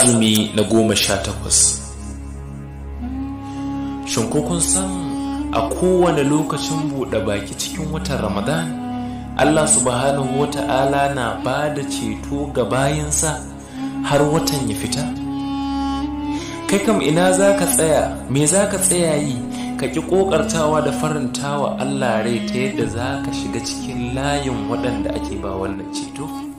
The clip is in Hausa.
azumi na goma sha takwas. Shin ko kun san a kowane lokacin buɗe baki cikin watan ramadan allah subhanahu wata'ala na ba da ceto ga bayansa har watan ya fita? Kai kam ina za ka tsaya? Me za ka tsaya yi? Ka ƙi ƙoƙartawa da farantawa allah rai ta yadda za ka shiga cikin layin waɗanda ake ba wannan ceto?